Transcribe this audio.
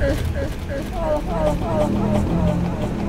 嗯嗯嗯坏了坏了坏了坏了坏了